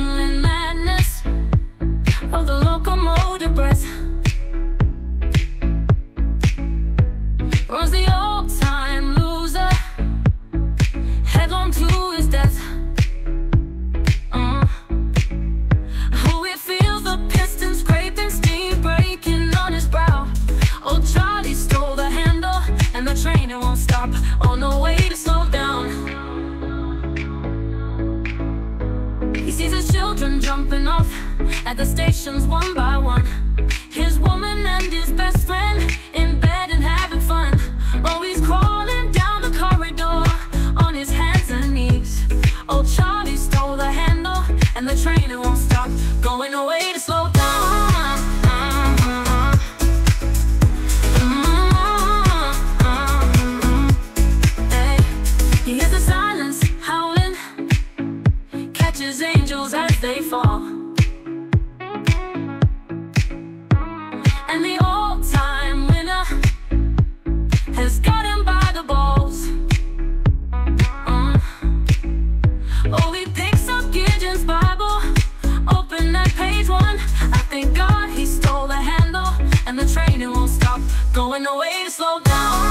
and madness of the locomotive breath. Runs the old time loser headlong to his death. Uh. The pistons scraping, steam breaking on his brow. Old Charlie stole the handle, and the train won't stop on the way to slow. Conversations one by one. His woman and his best friend in bed and having fun. While he's crawling down the corridor on his hands and knees. Old Charlie stole the handle, and the train it won't stop going away to slow down. He hears the silence howling, catches they fall. And the all-time winner has got him by the balls. Mm. Oh, he picks up Gideon's Bible, open at page one. I thank God he stole the handle, and the train won't stop going away to slow down.